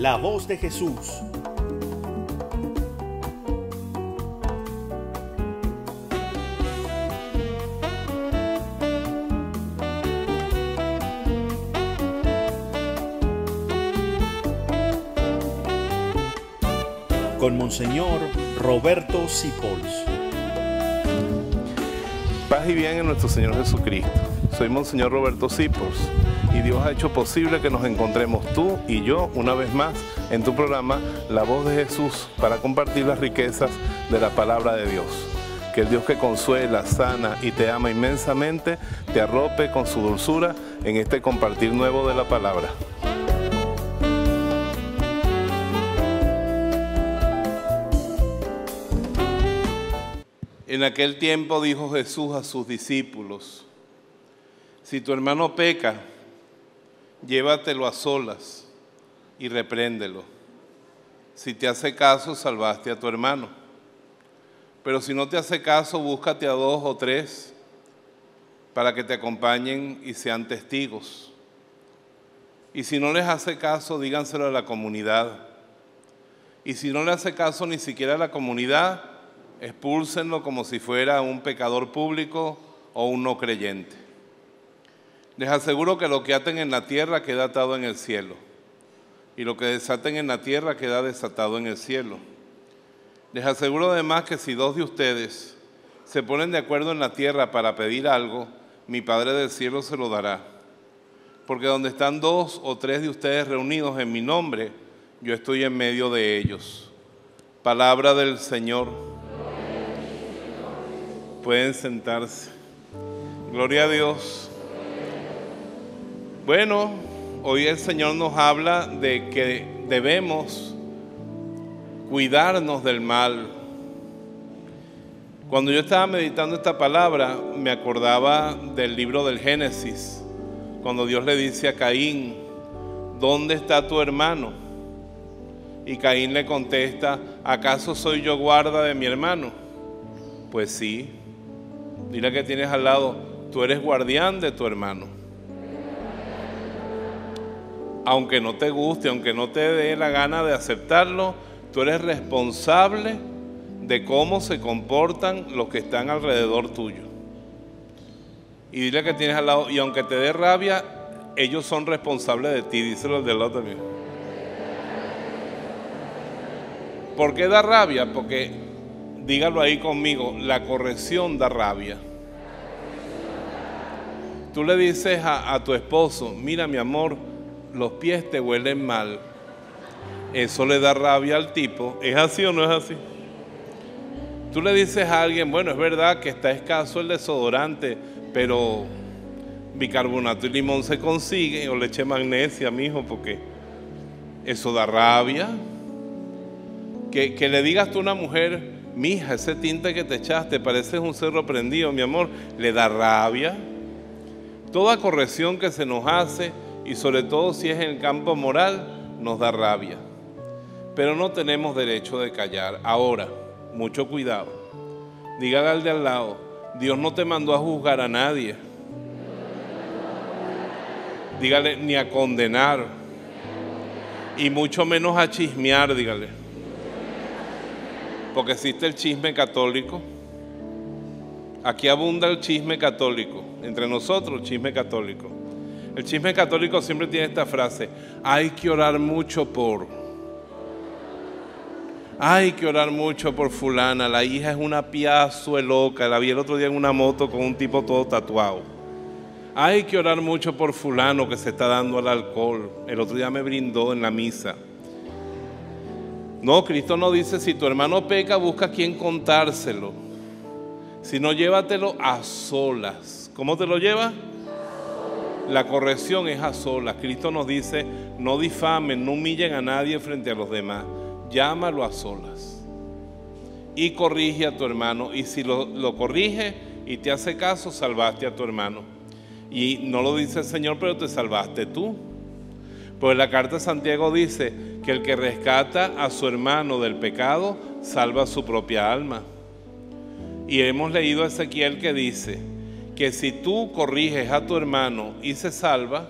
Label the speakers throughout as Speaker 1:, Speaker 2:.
Speaker 1: La voz de Jesús. Con Monseñor Roberto Sipols.
Speaker 2: Paz y bien en nuestro Señor Jesucristo. Soy Monseñor Roberto Sipols y Dios ha hecho posible que nos encontremos tú y yo una vez más en tu programa La Voz de Jesús para compartir las riquezas de la palabra de Dios. Que el Dios que consuela, sana y te ama inmensamente te arrope con su dulzura en este compartir nuevo de la palabra. En aquel tiempo dijo Jesús a sus discípulos, si tu hermano peca, llévatelo a solas y repréndelo. Si te hace caso, salvaste a tu hermano. Pero si no te hace caso, búscate a dos o tres para que te acompañen y sean testigos. Y si no les hace caso, díganselo a la comunidad. Y si no le hace caso ni siquiera a la comunidad, expúlsenlo como si fuera un pecador público o un no creyente. Les aseguro que lo que aten en la tierra queda atado en el cielo, y lo que desaten en la tierra queda desatado en el cielo. Les aseguro además que si dos de ustedes se ponen de acuerdo en la tierra para pedir algo, mi Padre del cielo se lo dará. Porque donde están dos o tres de ustedes reunidos en mi nombre, yo estoy en medio de ellos. Palabra del Señor. Pueden sentarse. Gloria a Dios. Bueno, hoy el Señor nos habla de que debemos cuidarnos del mal. Cuando yo estaba meditando esta palabra, me acordaba del libro del Génesis, cuando Dios le dice a Caín, ¿dónde está tu hermano? Y Caín le contesta, ¿acaso soy yo guarda de mi hermano? Pues sí, dile que tienes al lado, tú eres guardián de tu hermano aunque no te guste, aunque no te dé la gana de aceptarlo, tú eres responsable de cómo se comportan los que están alrededor tuyo. Y dile que tienes al lado, y aunque te dé rabia, ellos son responsables de ti, díselo el del otro. ¿Por qué da rabia? Porque, dígalo ahí conmigo, la corrección da rabia. Tú le dices a, a tu esposo, mira mi amor, los pies te huelen mal, eso le da rabia al tipo. ¿Es así o no es así? Tú le dices a alguien, bueno, es verdad que está escaso el desodorante, pero bicarbonato y limón se consigue, o leche magnesia, mijo, porque eso da rabia. Que, que le digas tú a una mujer, mija, ese tinte que te echaste, pareces un cerro prendido, mi amor, le da rabia. Toda corrección que se nos hace, y sobre todo si es en el campo moral, nos da rabia. Pero no tenemos derecho de callar. Ahora, mucho cuidado. Dígale al de al lado, Dios no te mandó a juzgar a nadie. Dígale ni a condenar. Y mucho menos a chismear, dígale. Porque existe el chisme católico. Aquí abunda el chisme católico. Entre nosotros, el chisme católico. El chisme católico siempre tiene esta frase, hay que orar mucho por... Hay que orar mucho por fulana, la hija es una piazo loca, la vi el otro día en una moto con un tipo todo tatuado. Hay que orar mucho por fulano que se está dando al alcohol. El otro día me brindó en la misa. No, Cristo no dice, si tu hermano peca, busca a quien contárselo. Si no, llévatelo a solas. ¿Cómo te lo llevas? La corrección es a solas. Cristo nos dice, no difamen, no humillen a nadie frente a los demás. Llámalo a solas. Y corrige a tu hermano. Y si lo, lo corrige y te hace caso, salvaste a tu hermano. Y no lo dice el Señor, pero te salvaste tú. Pues la carta de Santiago dice que el que rescata a su hermano del pecado, salva su propia alma. Y hemos leído a Ezequiel que dice, que si tú corriges a tu hermano y se salva,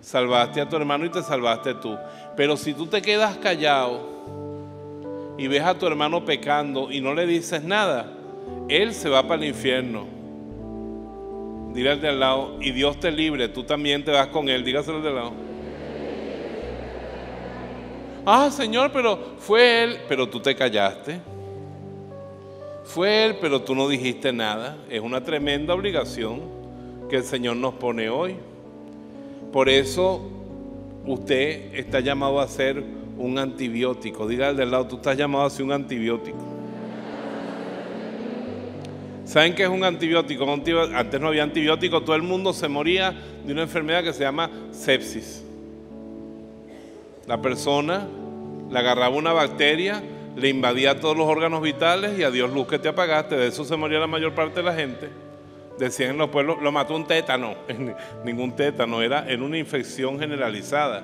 Speaker 2: salvaste a tu hermano y te salvaste tú. Pero si tú te quedas callado y ves a tu hermano pecando y no le dices nada, él se va para el infierno. Dile al de al lado, y Dios te libre, tú también te vas con él. Dígaselo al de al lado. Ah, Señor, pero fue él, pero tú te callaste. Fue él, pero tú no dijiste nada. Es una tremenda obligación que el Señor nos pone hoy. Por eso usted está llamado a ser un antibiótico. Diga al del lado, tú estás llamado a ser un antibiótico. ¿Saben qué es un antibiótico? Antes no había antibiótico, todo el mundo se moría de una enfermedad que se llama sepsis. La persona le agarraba una bacteria, le invadía todos los órganos vitales y adiós luz que te apagaste. De eso se moría la mayor parte de la gente. Decían en los pueblos, lo mató un tétano. Ningún tétano, era en una infección generalizada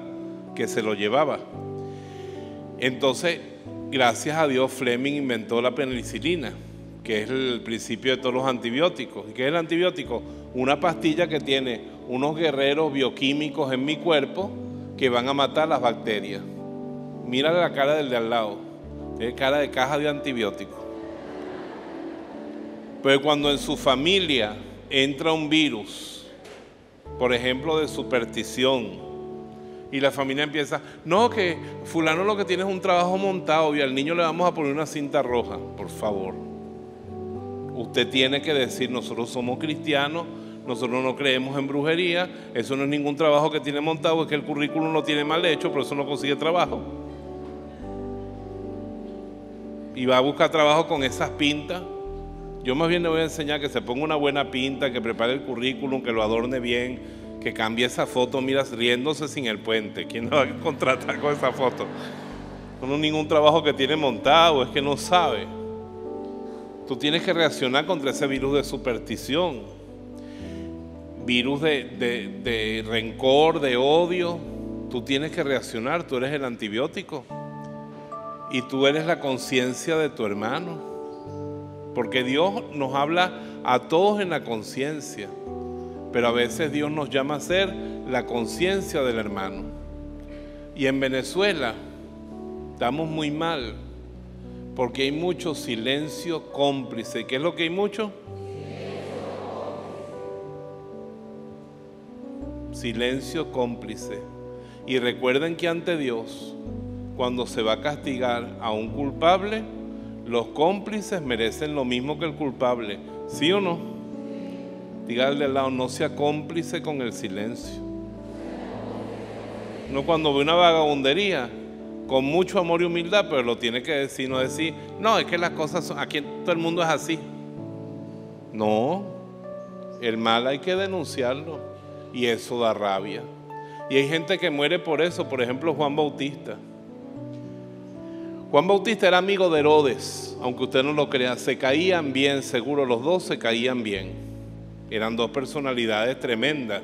Speaker 2: que se lo llevaba. Entonces, gracias a Dios, Fleming inventó la penicilina que es el principio de todos los antibióticos. ¿Y qué es el antibiótico? Una pastilla que tiene unos guerreros bioquímicos en mi cuerpo que van a matar las bacterias. Mira la cara del de al lado, tiene cara de caja de antibióticos. Pero cuando en su familia entra un virus, por ejemplo de superstición, y la familia empieza, no, que fulano lo que tiene es un trabajo montado y al niño le vamos a poner una cinta roja, por favor. Usted tiene que decir, nosotros somos cristianos, nosotros no creemos en brujería, eso no es ningún trabajo que tiene montado, es que el currículum lo tiene mal hecho, por eso no consigue trabajo. Y va a buscar trabajo con esas pintas. Yo más bien le voy a enseñar que se ponga una buena pinta, que prepare el currículum, que lo adorne bien, que cambie esa foto, mira, riéndose sin el puente. ¿Quién lo va a contratar con esa foto? No ningún trabajo que tiene montado, es que no sabe. Tú tienes que reaccionar contra ese virus de superstición, virus de, rencor, de odio. Tú tienes que reaccionar, tú eres el antibiótico y tú eres la conciencia de tu hermano. Porque Dios nos habla a todos en la conciencia, pero a veces Dios nos llama a ser la conciencia del hermano. Y en Venezuela estamos muy mal porque hay mucho silencio cómplice. ¿Qué es lo que hay mucho? Silencio cómplice. Y recuerden que ante Dios, cuando se va a castigar a un culpable, los cómplices merecen lo mismo que el culpable. ¿Sí o no? Dígale al lado, no sea cómplice con el silencio. No cuando ve una vagabundería, con mucho amor y humildad, pero lo tiene que decir, no decir, no, es que las cosas son, aquí todo el mundo es así. No, el mal hay que denunciarlo y eso da rabia. Y hay gente que muere por eso, por ejemplo Juan Bautista. Juan Bautista era amigo de Herodes, aunque usted no lo crea, se caían bien, seguro los dos se caían bien. Eran dos personalidades tremendas,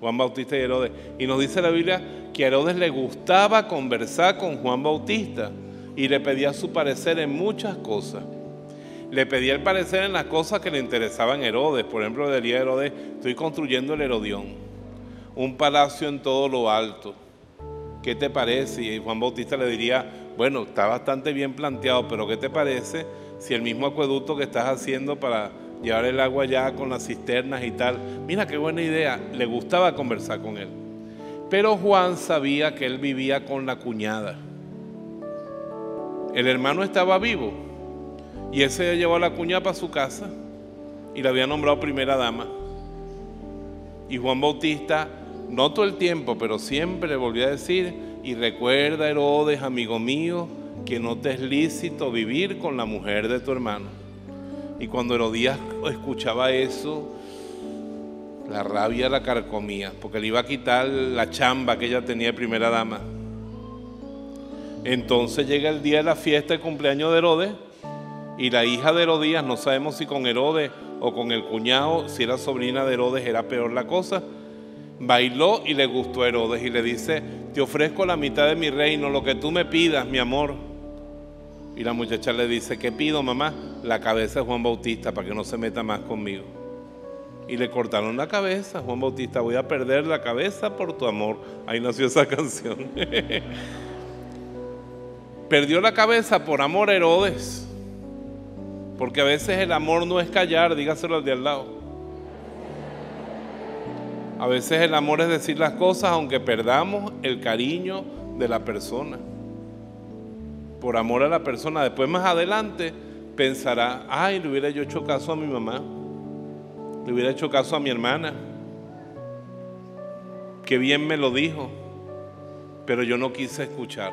Speaker 2: Juan Bautista y Herodes. Y nos dice la Biblia que a Herodes le gustaba conversar con Juan Bautista y le pedía su parecer en muchas cosas. Le pedía el parecer en las cosas que le interesaban a Herodes. Por ejemplo, le diría a Herodes, estoy construyendo el Herodión, un palacio en todo lo alto. ¿Qué te parece? Y Juan Bautista le diría, bueno, está bastante bien planteado, pero ¿qué te parece si el mismo acueducto que estás haciendo para llevar el agua allá con las cisternas y tal, mira qué buena idea, le gustaba conversar con él. Pero Juan sabía que él vivía con la cuñada. El hermano estaba vivo y él se llevó a la cuñada para su casa y la había nombrado primera dama. Y Juan Bautista, no todo el tiempo, pero siempre volvió a decir, y recuerda Herodes, amigo mío, que no te es lícito vivir con la mujer de tu hermano. Y cuando Herodías escuchaba eso, la rabia la carcomía, porque le iba a quitar la chamba que ella tenía de primera dama. Entonces llega el día de la fiesta de cumpleaños de Herodes y la hija de Herodías, no sabemos si con Herodes o con el cuñado, si era sobrina de Herodes era peor la cosa, bailó y le gustó a Herodes y le dice, te ofrezco la mitad de mi reino, lo que tú me pidas, mi amor. Y la muchacha le dice, ¿qué pido, mamá? La cabeza de Juan Bautista para que no se meta más conmigo. y le cortaron la cabeza. Juan Bautista, voy a perder la cabeza por tu amor. Ahí nació esa canción. Perdió la cabeza por amor Herodes. Porque a veces el amor no es callar, dígaselo al de al lado. A veces el amor es decir las cosas aunque perdamos el cariño de la persona. Por amor a la persona. Después más adelante pensará, ay, le hubiera yo hecho caso a mi mamá le hubiera hecho caso a mi hermana. Qué bien me lo dijo, pero yo no quise escuchar.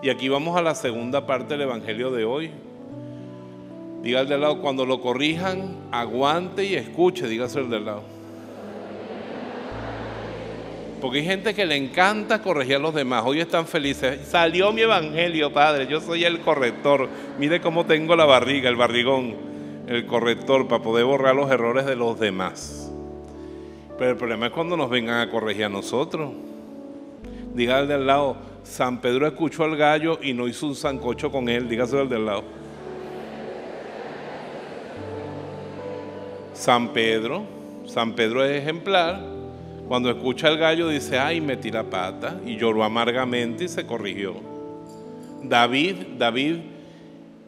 Speaker 2: Y aquí vamos a la segunda parte del Evangelio de hoy. Diga al de lado, cuando lo corrijan, aguante y escuche, dígase el del lado. Porque hay gente que le encanta corregir a los demás. Hoy están felices. Salió mi evangelio, Padre. Yo soy el corrector. Mire cómo tengo la barriga, el barrigón el corrector para poder borrar los errores de los demás. Pero el problema es cuando nos vengan a corregir a nosotros. Diga al del lado, San Pedro escuchó al gallo y no hizo un sancocho con él. Dígase al del lado. San Pedro, San Pedro es ejemplar. Cuando escucha al gallo dice, ay, me tira pata. Y lloró amargamente y se corrigió. David, David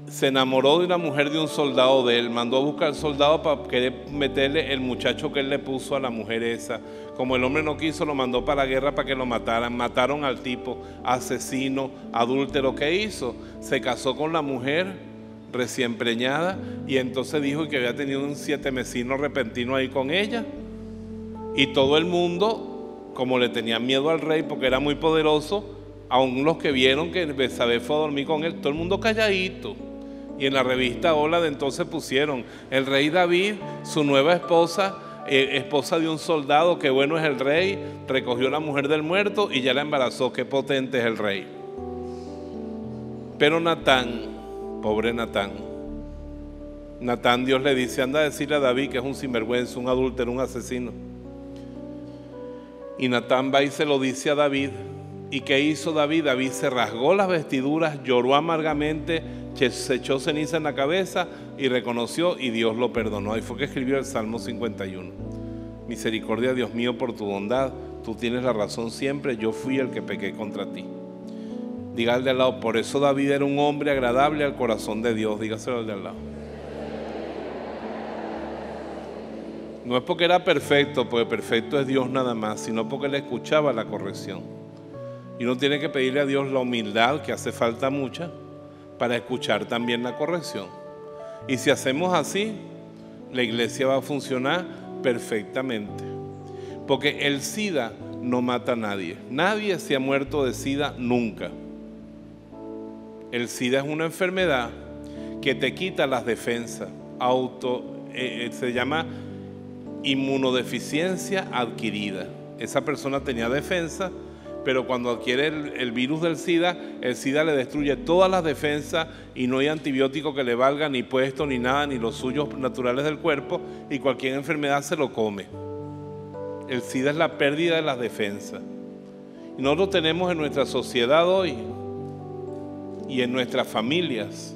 Speaker 2: se enamoró de una mujer de un soldado de él, mandó a buscar al soldado para querer meterle el muchacho que él le puso a la mujer esa. Como el hombre no quiso, lo mandó para la guerra para que lo mataran. Mataron al tipo, asesino, adúltero. ¿Qué hizo? Se casó con la mujer recién preñada y entonces dijo que había tenido un siete mesino repentino ahí con ella. Y todo el mundo, como le tenía miedo al rey porque era muy poderoso, aún los que vieron que Besabé fue a dormir con él, todo el mundo calladito. Y en la revista Hola de entonces pusieron, el rey David, su nueva esposa, eh, esposa de un soldado, que bueno es el rey, recogió la mujer del muerto y ya la embarazó, qué potente es el rey. Pero Natán, pobre Natán, Natán Dios le dice, anda a decirle a David que es un sinvergüenza, un adúltero, un asesino. Y Natán va y se lo dice a David. ¿Y qué hizo David? David se rasgó las vestiduras, lloró amargamente, se echó ceniza en la cabeza y reconoció y Dios lo perdonó. Y fue que escribió el Salmo 51. Misericordia, Dios mío, por tu bondad. Tú tienes la razón siempre. Yo fui el que pequé contra ti. Dígale al lado, por eso David era un hombre agradable al corazón de Dios. Dígaselo al de al lado. No es porque era perfecto, porque perfecto es Dios nada más, sino porque le escuchaba la corrección. Y uno tiene que pedirle a Dios la humildad, que hace falta mucha, para escuchar también la corrección. Y si hacemos así, la iglesia va a funcionar perfectamente. Porque el SIDA no mata a nadie. Nadie se ha muerto de SIDA nunca. El SIDA es una enfermedad que te quita las defensas. Auto, eh, eh, se llama inmunodeficiencia adquirida. Esa persona tenía defensa, pero cuando adquiere el, virus del SIDA, el SIDA le destruye todas las defensas y no hay antibiótico que le valga ni puesto ni nada, ni los suyos naturales del cuerpo, y cualquier enfermedad se lo come. El SIDA es la pérdida de las defensas. Nosotros tenemos en nuestra sociedad hoy y en nuestras familias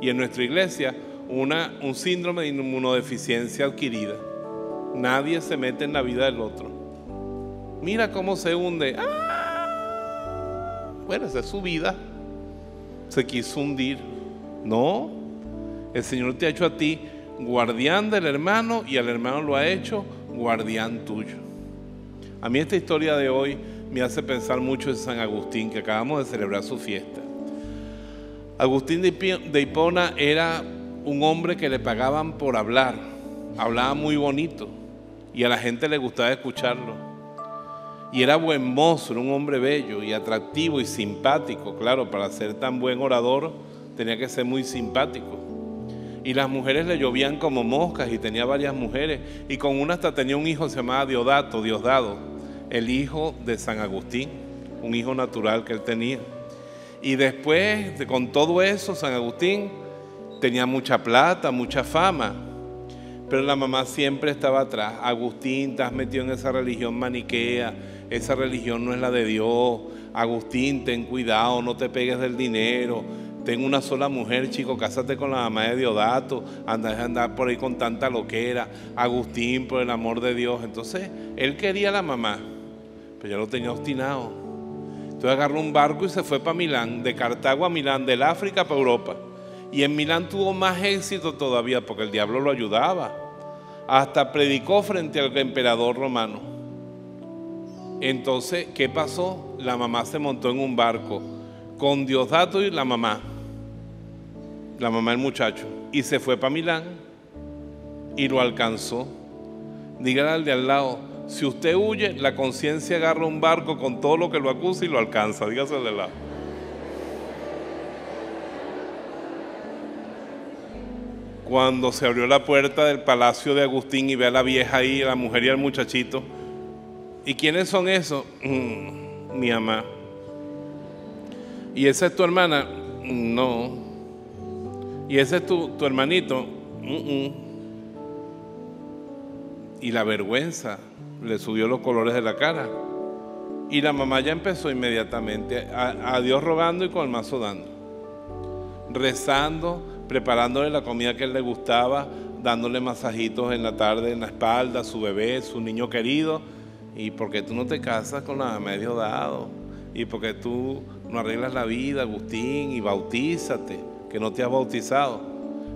Speaker 2: y en nuestra iglesia un síndrome de inmunodeficiencia adquirida. Nadie se mete en la vida del otro. Mira cómo se hunde. ¡Ah! Bueno, esa es su vida. Se quiso hundir. No, el Señor te ha hecho a ti guardián del hermano y al hermano lo ha hecho guardián tuyo. A mí esta historia de hoy me hace pensar mucho en San Agustín, que acabamos de celebrar su fiesta. Agustín de Hipona era un hombre que le pagaban por hablar, hablaba muy bonito y a la gente le gustaba escucharlo. Y era buen mozo, era un hombre bello y atractivo y simpático. Claro, para ser tan buen orador tenía que ser muy simpático. Y las mujeres le llovían como moscas y tenía varias mujeres. Y con una hasta tenía un hijo, se llamaba Diodato, Diosdado, el hijo de San Agustín, un hijo natural que él tenía. Y después, con todo eso, San Agustín tenía mucha plata, mucha fama. Pero la mamá siempre estaba atrás. Agustín, estás metido en esa religión maniquea esa religión no es la de Dios. Agustín, ten cuidado, no te pegues del dinero. Tengo una sola mujer, chico, cásate con la mamá de Diodato, anda a andar por ahí con tanta loquera, Agustín, por el amor de Dios. Entonces, él quería a la mamá, pero ya lo tenía obstinado. Entonces agarró un barco y se fue para Milán, de Cartago a Milán, del África para Europa. Y en Milán tuvo más éxito todavía porque el diablo lo ayudaba. Hasta predicó frente al emperador romano. Entonces, ¿qué pasó? La mamá se montó en un barco con Diosdato y la mamá la mamá del muchacho, y se fue para Milán y lo alcanzó. Dígale al de al lado, si usted huye, la conciencia agarra un barco con todo lo que lo acusa y lo alcanza. Dígase al de al lado. Cuando se abrió la puerta del palacio de Agustín y ve a la vieja ahí, a la mujer y al muchachito. ¿Y quiénes son esos? Mm, mi mamá. ¿Y esa es tu hermana? No. Y ese es tu, hermanito. Y la vergüenza le subió los colores de la cara. Y la mamá ya empezó inmediatamente a, Dios rogando y con el mazo dando. Rezando, preparándole la comida que él le gustaba, dándole masajitos en la tarde en la espalda su bebé, su niño querido. ¿Y porque tú no te casas con la medio dado? ¿Y porque tú no arreglas la vida, Agustín, y bautízate? que no te has bautizado.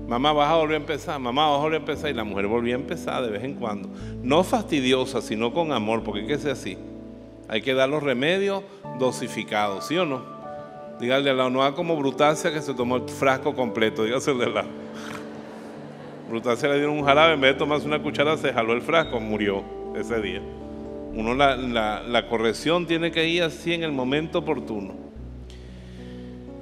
Speaker 2: Mamá, vas a volver a empezar, mamá, vas a volver a empezar. Y la mujer volvió a empezar de vez en cuando. No fastidiosa, sino con amor, porque hay que ser así. Hay que dar los remedios dosificados, ¿sí o no? Dígale al lado, no como Brutacia que se tomó el frasco completo, dígase de lado. Brutacia le dieron un jarabe, en vez de tomarse una cuchara, se jaló el frasco, murió ese día. Uno la, la corrección tiene que ir así en el momento oportuno.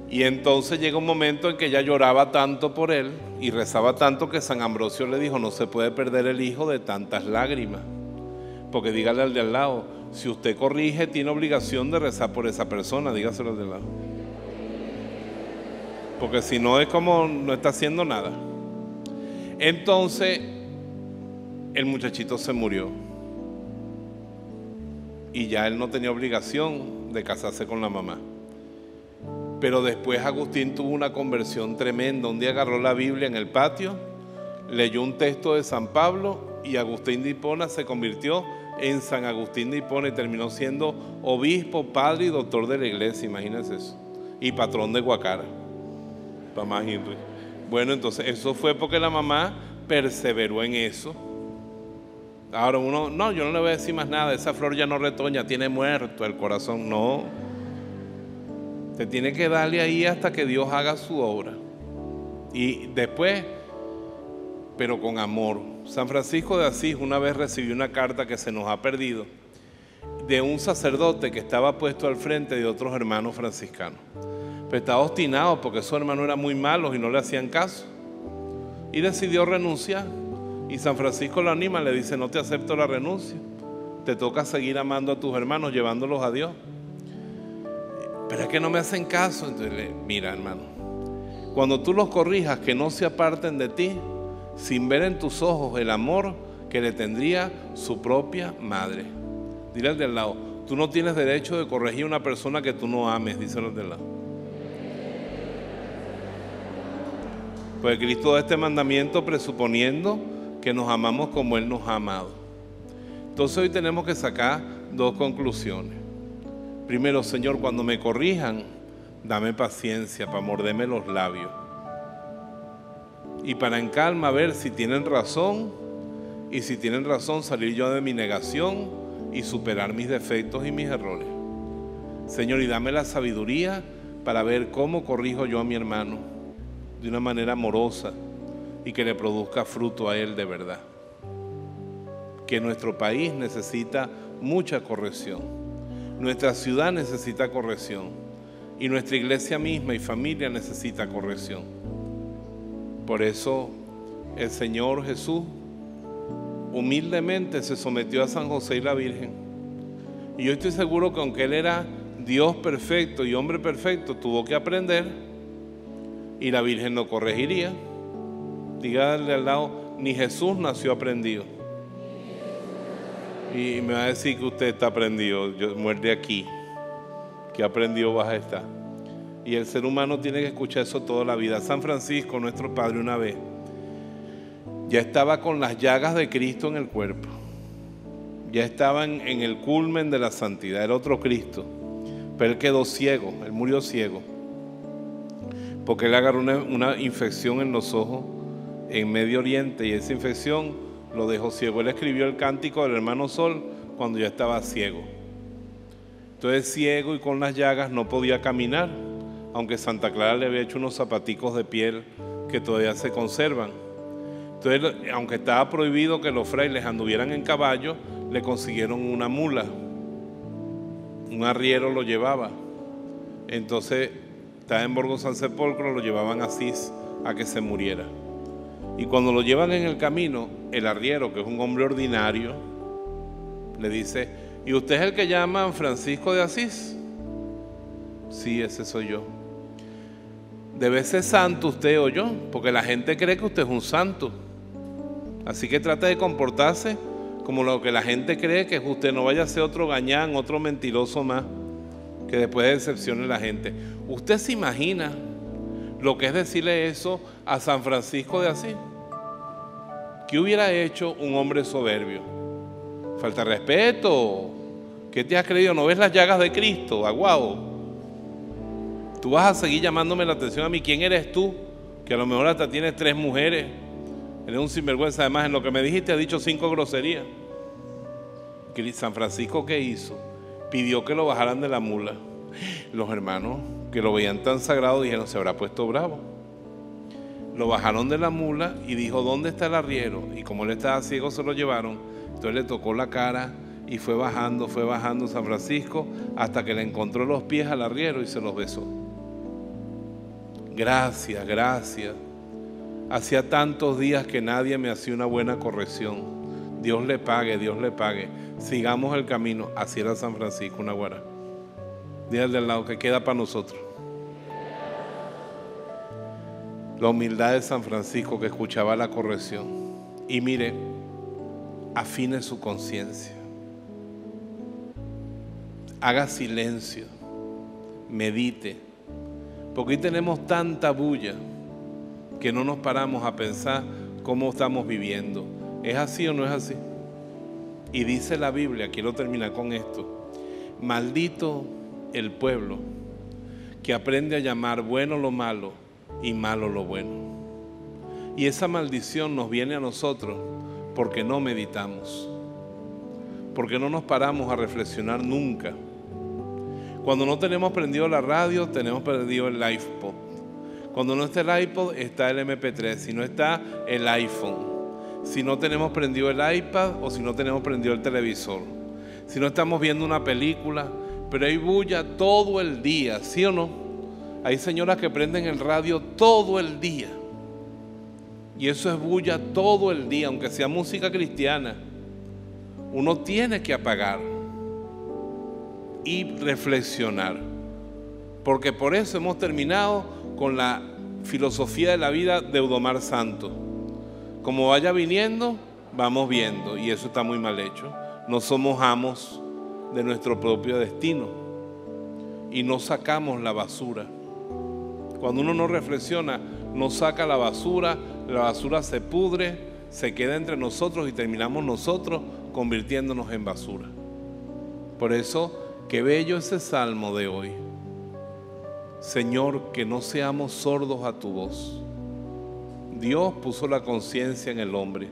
Speaker 2: Y entonces llega un momento en que ella lloraba tanto por él y rezaba tanto que San Ambrosio le dijo, no se puede perder el hijo de tantas lágrimas. Porque dígale al de al lado, si usted corrige, tiene obligación de rezar por esa persona, dígaselo al de al lado. Porque si no es como no está haciendo nada. Entonces, el muchachito se murió. Y ya él no tenía obligación de casarse con la mamá. Pero después Agustín tuvo una conversión tremenda. Un día agarró la Biblia en el patio, leyó un texto de San Pablo y Agustín de Hipona se convirtió en San Agustín de Hipona y terminó siendo obispo, padre y doctor de la iglesia, imagínense eso. Y patrón de Guacara. Para más Bueno, entonces eso fue porque la mamá perseveró en eso. Ahora uno, no, yo no le voy a decir más nada, esa flor ya no retoña, tiene muerto el corazón. No, te tiene que darle ahí hasta que Dios haga su obra. Y después, pero con amor. San Francisco de Asís una vez recibió una carta que se nos ha perdido de un sacerdote que estaba puesto al frente de otros hermanos franciscanos. Pero estaba obstinado porque esos hermanos eran muy malos y no le hacían caso. Y decidió renunciar. Y San Francisco lo anima, le dice, no te acepto la renuncia. Te toca seguir amando a tus hermanos, llevándolos a Dios. Pero es que no me hacen caso. Entonces, mira, hermano, cuando tú los corrijas, que no se aparten de ti, sin ver en tus ojos el amor que le tendría su propia madre. Dile al del lado, tú no tienes derecho de corregir a una persona que tú no ames, dice el del lado. Pues Cristo da este mandamiento presuponiendo que nos amamos como Él nos ha amado. Entonces hoy tenemos que sacar dos conclusiones. Primero, Señor, cuando me corrijan, dame paciencia para morderme los labios. Y para en calma ver si tienen razón y si tienen razón salir yo de mi negación y superar mis defectos y mis errores. Señor, y dame la sabiduría para ver cómo corrijo yo a mi hermano de una manera amorosa y que le produzca fruto a él de verdad. Que nuestro país necesita mucha corrección nuestra ciudad necesita corrección y nuestra iglesia misma y familia necesita corrección. Por eso el Señor Jesús humildemente se sometió a San José y la Virgen. Y yo estoy seguro que aunque Él era Dios perfecto y hombre perfecto, tuvo que aprender y la Virgen lo corregiría. Dígale al lado, ni Jesús nació aprendido y me va a decir que usted está aprendido, yo muerde aquí, que aprendido vas a estar. Y el ser humano tiene que escuchar eso toda la vida. San Francisco, nuestro padre, una vez, ya estaba con las llagas de Cristo en el cuerpo. Ya estaba en, el culmen de la santidad. Era otro Cristo. Pero él quedó ciego. Él murió ciego. Porque él agarró una, una infección en los ojos en Medio Oriente y esa infección lo dejó ciego. Él escribió el cántico del hermano Sol cuando ya estaba ciego. Entonces ciego y con las llagas no podía caminar, aunque Santa Clara le había hecho unos zapaticos de piel que todavía se conservan. Entonces, aunque estaba prohibido que los frailes anduvieran en caballo, le consiguieron una mula. Un arriero lo llevaba. Entonces, estaba en Borgo San Sepolcro, lo llevaban a Asís a que se muriera. Y cuando lo llevan en el camino, el arriero, que es un hombre ordinario, le dice, ¿y usted es el que llaman Francisco de Asís? Sí, ese soy yo. Debe ser santo usted o yo, porque la gente cree que usted es un santo. Así que trata de comportarse como lo que la gente cree que usted. No vaya a ser otro gañán, otro mentiroso más, que después decepcione a la gente. Usted se imagina lo que es decirle eso a San Francisco de Asís. ¿Qué hubiera hecho un hombre soberbio? Falta respeto. ¿Qué te has creído? ¿No ves las llagas de Cristo? Aguao. Tú vas a seguir llamándome la atención a mí. ¿Quién eres tú? Que a lo mejor hasta tienes tres mujeres. Eres un sinvergüenza. Además, en lo que me dijiste, ha dicho cinco groserías. San Francisco, ¿qué hizo? Pidió que lo bajaran de la mula. Los hermanos que lo veían tan sagrado dijeron, se habrá puesto bravo. Lo bajaron de la mula y dijo, ¿dónde está el arriero? Y como él estaba ciego, se lo llevaron. Entonces le tocó la cara y fue bajando, fue bajando San Francisco hasta que le encontró los pies al arriero y se los besó. Gracias, gracias. Hacía tantos días que nadie me hacía una buena corrección. Dios le pague, Dios le pague. Sigamos el camino. Así era San Francisco, una guara. Dígale del lado que queda para nosotros. La humildad de San Francisco que escuchaba la corrección. Y mire, afine su conciencia. Haga silencio. Medite. Porque hoy tenemos tanta bulla que no nos paramos a pensar cómo estamos viviendo. ¿Es así o no es así? Y dice la Biblia, quiero terminar con esto, maldito el pueblo que aprende a llamar bueno lo malo y malo lo bueno. Y esa maldición nos viene a nosotros porque no meditamos, porque no nos paramos a reflexionar nunca. Cuando no tenemos prendido la radio, tenemos perdido el iPod. Cuando no está el iPod, está el MP3. Si no está el iPhone. Si no tenemos prendido el iPad o si no tenemos prendido el televisor. Si no estamos viendo una película, pero hay bulla todo el día, ¿sí o no? Hay señoras que prenden el radio todo el día. Y eso es bulla todo el día, aunque sea música cristiana. Uno tiene que apagar y reflexionar. Porque por eso hemos terminado con la filosofía de la vida de Eudomar Santo. Como vaya viniendo, vamos viendo. Y eso está muy mal hecho. No somos amos de nuestro propio destino y no sacamos la basura. Cuando uno no reflexiona, no saca la basura, la basura se pudre, se queda entre nosotros y terminamos nosotros convirtiéndonos en basura. Por eso, qué bello ese salmo de hoy. Señor, que no seamos sordos a tu voz. Dios puso la conciencia en el hombre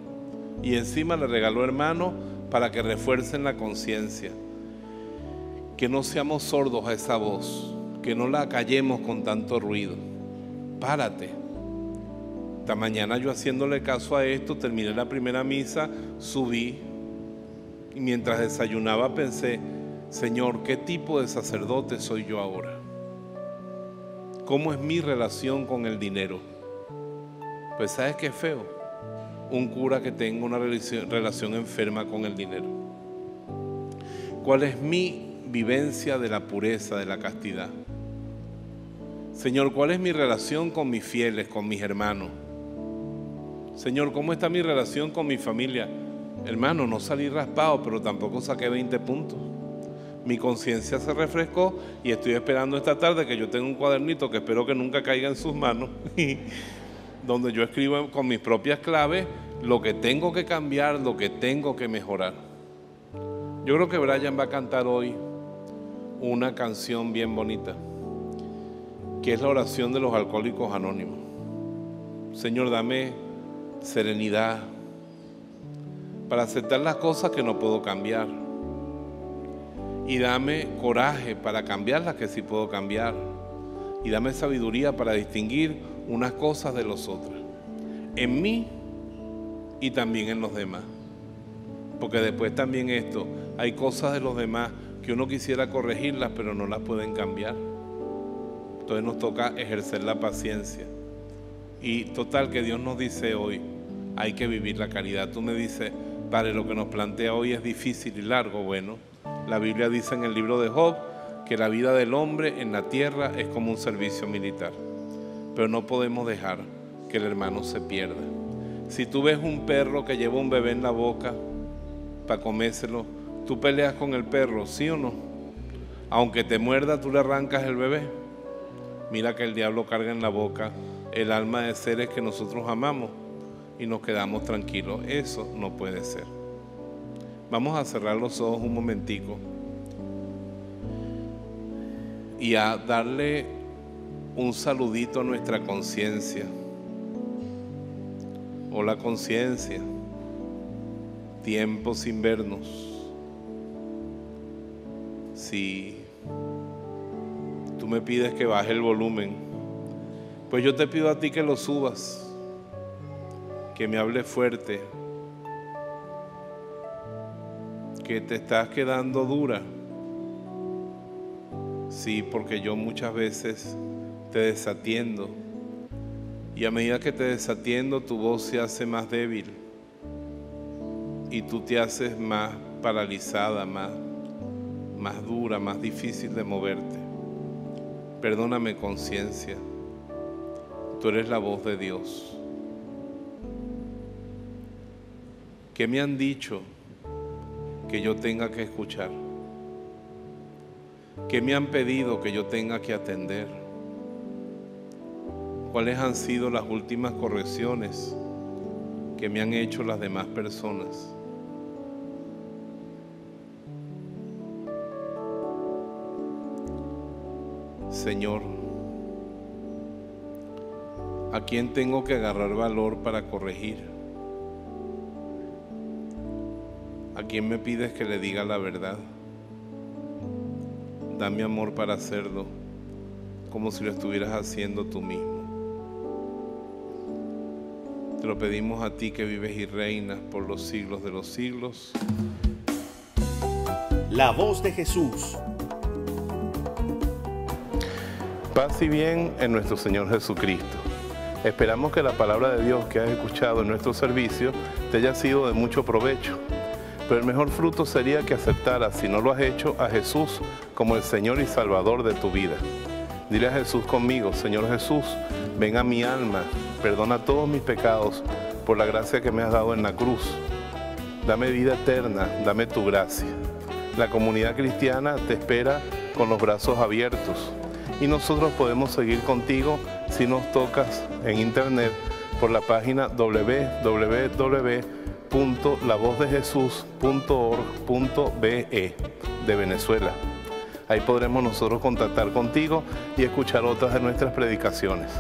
Speaker 2: y encima le regaló hermano para que refuercen la conciencia que no seamos sordos a esa voz, que no la callemos con tanto ruido. Párate. Esta mañana yo haciéndole caso a esto, terminé la primera misa, subí y mientras desayunaba pensé, Señor, ¿qué tipo de sacerdote soy yo ahora? ¿Cómo es mi relación con el dinero? Pues sabes qué feo, un cura que tenga una relación enferma con el dinero. ¿Cuál es mi vivencia de la pureza, de la castidad. Señor, ¿cuál es mi relación con mis fieles, con mis hermanos? Señor, ¿cómo está mi relación con mi familia? Hermano, no salí raspado, pero tampoco saqué 20 puntos. mi conciencia se refrescó y estoy esperando esta tarde que yo tenga un cuadernito que espero que nunca caiga en sus manos, donde yo escribo con mis propias claves lo que tengo que cambiar, lo que tengo que mejorar. Yo creo que Brian va a cantar hoy una canción bien bonita, que es la oración de los alcohólicos anónimos. Señor, dame serenidad para aceptar las cosas que no puedo cambiar y dame coraje para cambiar las que sí puedo cambiar. Y dame sabiduría para distinguir unas cosas de las otras. En mí y también en los demás. Porque después también esto, hay cosas de los demás que uno quisiera corregirlas, pero no las pueden cambiar. Entonces nos toca ejercer la paciencia. Y total que Dios nos dice hoy, hay que vivir la caridad. Tú me dices, Padre, lo que nos plantea hoy es difícil y largo. Bueno, la Biblia dice en el libro de Job que la vida del hombre en la tierra es como un servicio militar. Pero no podemos dejar que el hermano se pierda. Si tú ves un perro que lleva un bebé en la boca para comérselo, tú peleas con el perro, ¿sí o no? Aunque te muerda, tú le arrancas el bebé. Mira que el diablo carga en la boca el alma de seres que nosotros amamos y nos quedamos tranquilos. Eso no puede ser. Vamos a cerrar los ojos un momentico y a darle un saludito a nuestra conciencia. Hola conciencia, tiempo sin vernos. Si tú me pides que baje el volumen, pues yo te pido a ti que lo subas, que me hable fuerte, que te estás quedando dura. Sí, porque yo muchas veces te desatiendo. Y a medida que te desatiendo, tu voz se hace más débil. Y tú te haces más paralizada, más, más dura, más difícil de moverte. Perdóname conciencia. Tú eres la voz de Dios. ¿Qué me han dicho? que yo tenga que escuchar? ¿Qué me han pedido que yo tenga que atender? ¿Cuáles han sido las últimas correcciones que me han hecho las demás personas? Señor, ¿a quién tengo que agarrar valor para corregir? ¿A quién me pides que le diga la verdad? Dame amor para hacerlo, como si lo estuvieras haciendo tú mismo. Te lo pedimos a ti que vives y reinas por los siglos de los siglos.
Speaker 1: La voz de Jesús.
Speaker 2: Paz y bien en nuestro Señor Jesucristo. Esperamos que la palabra de Dios que has escuchado en nuestro servicio te haya sido de mucho provecho pero el mejor fruto sería que aceptaras, si no lo has hecho, a Jesús como el Señor y Salvador de tu vida. Dile a Jesús conmigo, Señor Jesús, ven a mi alma, perdona todos mis pecados por la gracia que me has dado en la cruz. Dame vida eterna, dame tu gracia. La comunidad cristiana te espera con los brazos abiertos y nosotros podemos seguir contigo si nos tocas en internet por la página www www.lavozdejesús.org.be de Venezuela. Ahí podremos nosotros contactar contigo y escuchar otras de nuestras predicaciones.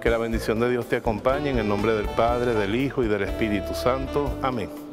Speaker 2: Que la bendición de Dios te acompañe en el nombre del Padre, del Hijo y del Espíritu Santo. Amén.